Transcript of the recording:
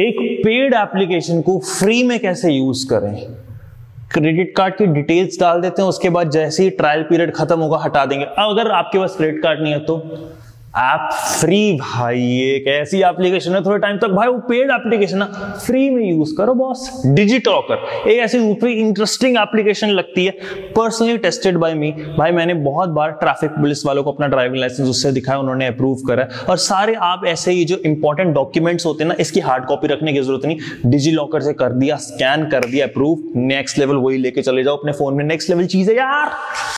एक paid application को free में कैसे यूज़ करें? क्रेडिट कार्ड की डिटेल्स डाल देते हैं, उसके बाद जैसे ही ट्रायल पीरियड खत्म होगा, हटा देंगे। अगर आपके पास क्रेडिट कार्ड नहीं है तो? ऐप फ्री भाई एक ऐसी एप्लीकेशन है, थोड़े टाइम तक भाई, वो पेड एप्लीकेशन है फ्री में यूज़ करो बॉस डिजिट लॉकर एक ऐसी ऊपरी इंटरेस्टिंग एप्लीकेशन लगती है पर्सनली टेस्टेड बाय मी भाई मैंने बहुत बार ट्रैफ़िक पुलिस वालों को अपना ड्राइविंग लाइसेंस उससे दिखाया, उन्होंने अप्रूव करा और सारे आप ऐसे ही जो इंपॉर्टेंट डॉक्यूमेंट्स होते हैं ना, इसकी हार्ड कॉपी रखने की ज़रूरत नहीं डिजी लॉकर से कर दिया स्कैन कर दिया अप्रूव नेक्स्ट लेवल वही लेके चले जाओ अपने फ़ोन में नेक्स्ट लेवल चीज़ है यार!